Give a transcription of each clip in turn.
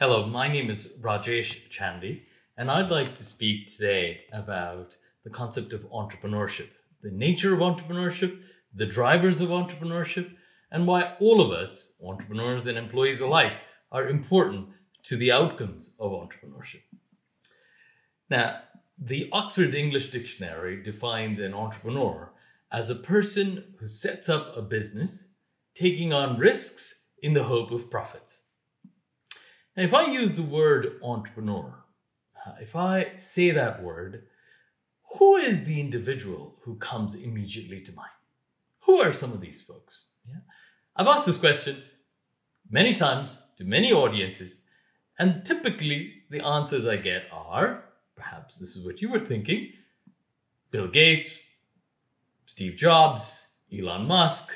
Hello, my name is Rajesh Chandy, and I'd like to speak today about the concept of entrepreneurship, the nature of entrepreneurship, the drivers of entrepreneurship, and why all of us, entrepreneurs and employees alike, are important to the outcomes of entrepreneurship. Now, the Oxford English Dictionary defines an entrepreneur as a person who sets up a business, taking on risks in the hope of profit. Now, if I use the word entrepreneur, uh, if I say that word, who is the individual who comes immediately to mind? Who are some of these folks? Yeah? I've asked this question many times to many audiences, and typically the answers I get are perhaps this is what you were thinking Bill Gates, Steve Jobs, Elon Musk,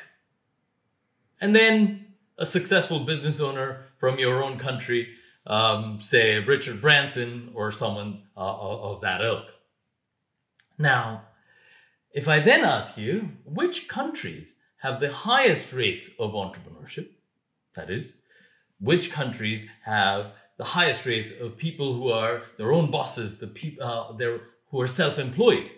and then a successful business owner from your own country, um, say Richard Branson or someone uh, of that ilk. Now, if I then ask you which countries have the highest rates of entrepreneurship, that is, which countries have the highest rates of people who are their own bosses, the people uh, who are self-employed.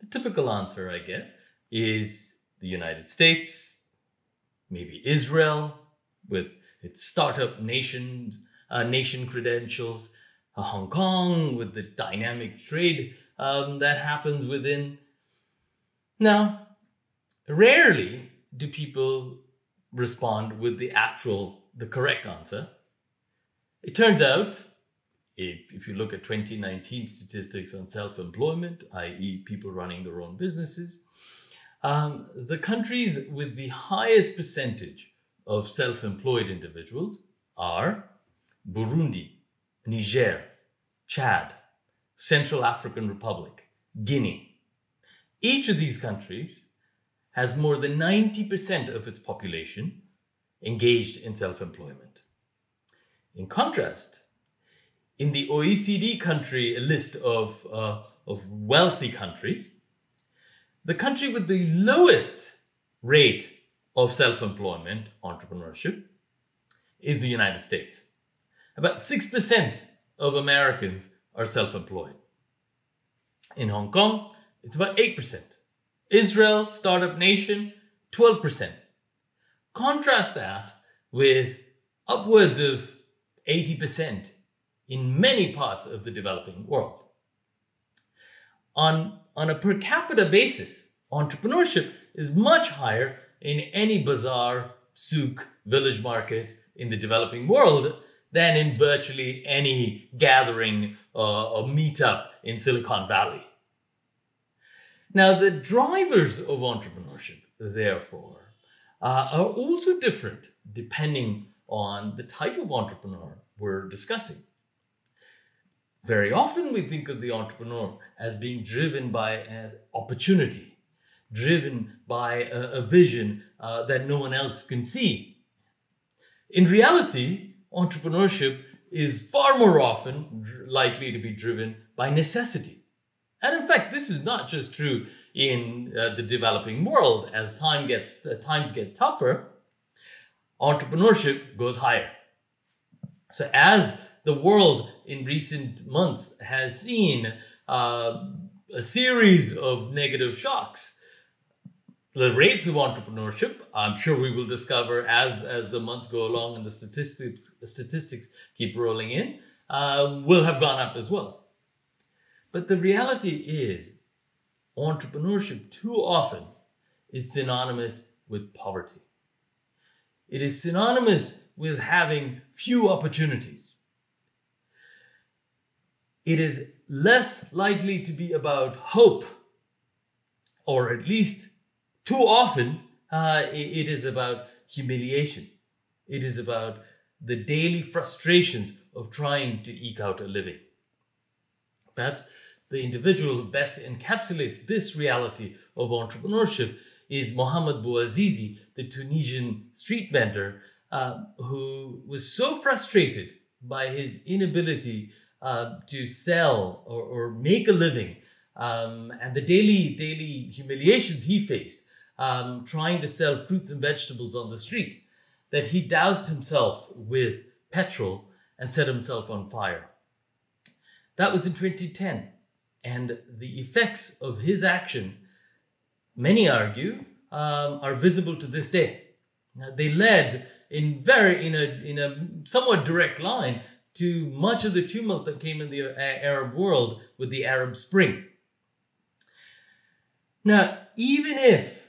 The typical answer I get is the United States, maybe Israel with its startup nation, uh, nation credentials, uh, Hong Kong with the dynamic trade um, that happens within. Now, rarely do people respond with the actual, the correct answer. It turns out, if, if you look at 2019 statistics on self-employment, i.e. people running their own businesses, um, the countries with the highest percentage of self-employed individuals are Burundi, Niger, Chad, Central African Republic, Guinea. Each of these countries has more than 90% of its population engaged in self-employment. In contrast, in the OECD country list of, uh, of wealthy countries, the country with the lowest rate of self-employment, entrepreneurship, is the United States. About 6% of Americans are self-employed. In Hong Kong, it's about 8%. Israel, startup nation, 12%. Contrast that with upwards of 80% in many parts of the developing world. On, on a per capita basis, entrepreneurship is much higher in any bazaar, souk, village market in the developing world than in virtually any gathering uh, or meetup in Silicon Valley. Now, the drivers of entrepreneurship, therefore, uh, are also different depending on the type of entrepreneur we're discussing. Very often we think of the entrepreneur as being driven by uh, opportunity, driven by a, a vision uh, that no one else can see. In reality, entrepreneurship is far more often likely to be driven by necessity. And in fact, this is not just true in uh, the developing world. As time gets, uh, times get tougher, entrepreneurship goes higher. So as the world in recent months has seen uh, a series of negative shocks, the rates of entrepreneurship, I'm sure we will discover as, as the months go along and the statistics, the statistics keep rolling in, uh, will have gone up as well. But the reality is entrepreneurship too often is synonymous with poverty. It is synonymous with having few opportunities. It is less likely to be about hope, or at least too often, uh, it is about humiliation. It is about the daily frustrations of trying to eke out a living. Perhaps the individual who best encapsulates this reality of entrepreneurship is Mohamed Bouazizi, the Tunisian street vendor, uh, who was so frustrated by his inability uh, to sell or, or, make a living um, and the daily, daily humiliations he faced um, trying to sell fruits and vegetables on the street that he doused himself with petrol and set himself on fire. That was in 2010. And the effects of his action, many argue, um, are visible to this day. Now, they led in very in a in a somewhat direct line to much of the tumult that came in the uh, Arab world with the Arab Spring. Now, even if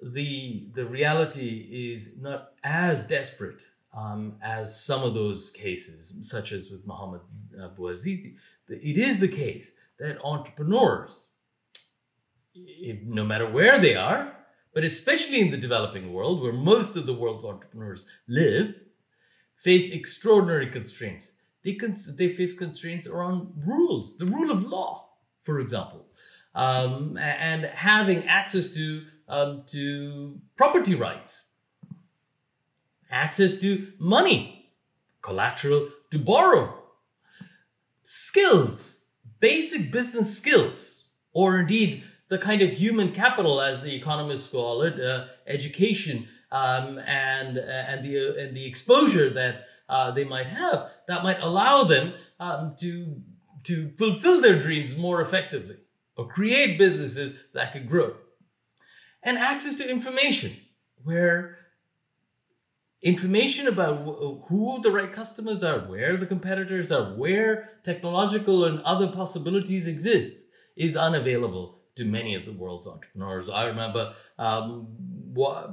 the the reality is not as desperate um, as some of those cases, such as with Mohammed Bouazizi, it is the case that entrepreneurs, no matter where they are, but especially in the developing world, where most of the world's entrepreneurs live, face extraordinary constraints. They, cons- they face constraints around rules, the rule of law, for example, um, and having access to, um, to property rights, access to money, collateral to borrow, skills, basic business skills, or indeed the kind of human capital, as the economists call it, uh, education, um, and uh, and the uh, and the exposure that uh, they might have that might allow them um, to to fulfill their dreams more effectively or create businesses that could grow, and access to information where information about who the right customers are, where the competitors are, where technological and other possibilities exist is unavailable to many of the world's entrepreneurs. I remember um,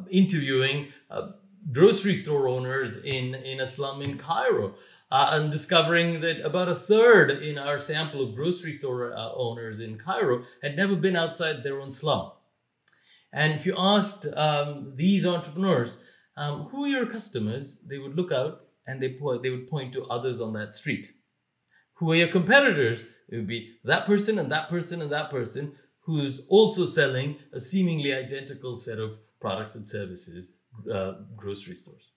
interviewing uh, grocery store owners in, in a slum in Cairo. Uh, and discovering that about a third in our sample of grocery store uh, owners in Cairo had never been outside their own slum. And if you asked um, these entrepreneurs, um, who are your customers? They would look out and they, po- they would point to others on that street. Who are your competitors? It would be that person and that person and that person who's also selling a seemingly identical set of products and services, uh, grocery stores.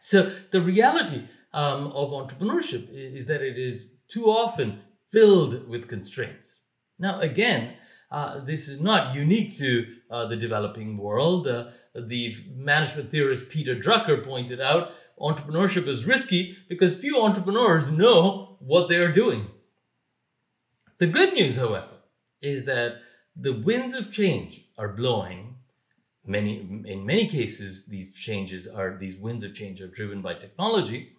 So the reality um, of entrepreneurship is that it is too often filled with constraints. Now, again, uh, this is not unique to uh, the developing world. Uh, the management theorist Peter Drucker pointed out entrepreneurship is risky because few entrepreneurs know what they are doing. The good news, however, is that the winds of change are blowing. Many, in many cases, these changes are these winds of change are driven by technology,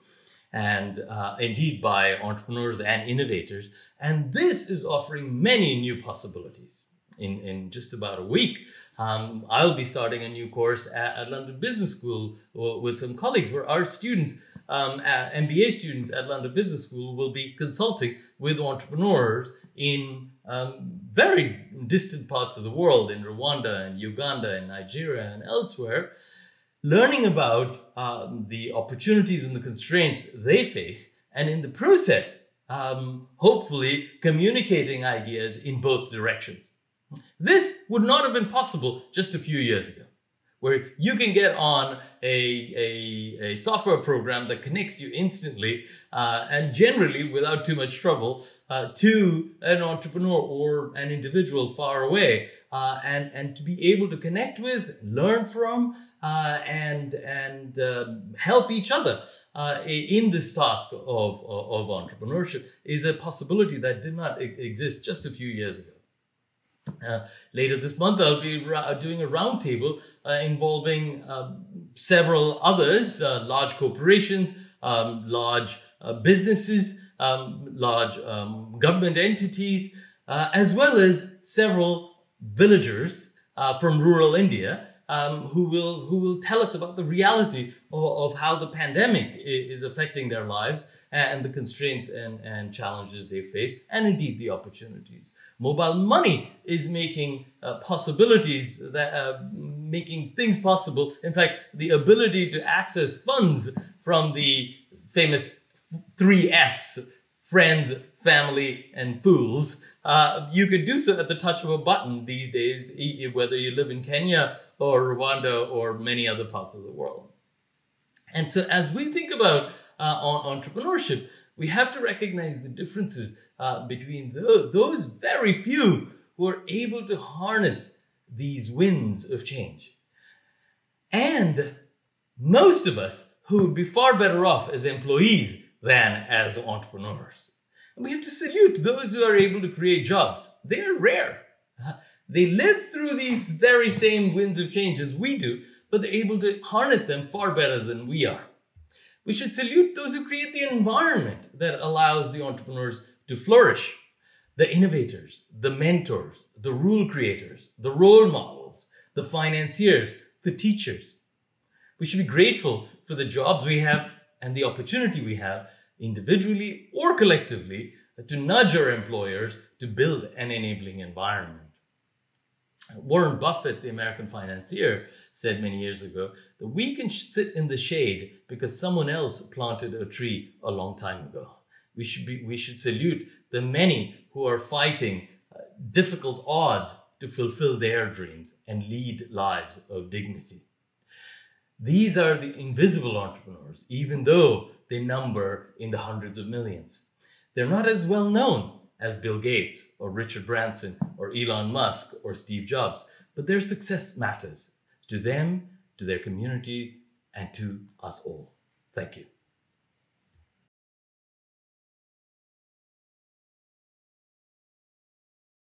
and uh, indeed by entrepreneurs and innovators. And this is offering many new possibilities. In in just about a week, um, I'll be starting a new course at, at, London Business School with some colleagues where our students, um, MBA students at London Business School, will be consulting with entrepreneurs in um, very distant parts of the world, in Rwanda and Uganda and Nigeria and elsewhere, learning about um, the opportunities and the constraints they face, and in the process, um, hopefully communicating ideas in both directions. This would not have been possible just a few years ago, where you can get on a, a, a software program that connects you instantly uh, and generally without too much trouble uh, to an entrepreneur or an individual far away uh, and, and to be able to connect with, learn from, uh, and and um, help each other uh, in this task of, of, of entrepreneurship is a possibility that did not exist just a few years ago. Uh, later this month, I'll be doing a roundtable uh, involving uh, several others, uh, large corporations, um, large uh, businesses, um, large um, government entities, as well as several villagers from rural India um, who will who will tell us about the reality of, of how the pandemic is affecting their lives and the constraints and, and challenges they face, and indeed the opportunities. Mobile money is making uh, possibilities that uh, making things possible. In fact, the ability to access funds from the famous three F's: friends, family, and fools. Uh, you could do so at the touch of a button these days, whether you live in Kenya or Rwanda or many other parts of the world. And so, as we think about uh, entrepreneurship, we have to recognize the differences uh, between the, those very few who are able to harness these winds of change and most of us who would be far better off as employees than as entrepreneurs. And we have to salute those who are able to create jobs. They are rare. They live through these very same winds of change as we do, but they're able to harness them far better than we are. We should salute those who create the environment that allows the entrepreneurs to flourish. The innovators, the mentors, the rule creators, the role models, the financiers, the teachers. We should be grateful for the jobs we have and the opportunity we have individually or collectively to nudge our employers to build an enabling environment. Warren Buffett, the American financier, said many years ago that we can sit in the shade because someone else planted a tree a long time ago. We should be, we should salute the many who are fighting uh, difficult odds to fulfill their dreams and lead lives of dignity. These are the invisible entrepreneurs, even though they number in the hundreds of millions. They're not as well known as Bill Gates or Richard Branson or Elon Musk or Steve Jobs, but their success matters to them, to their community, and to us all. Thank you.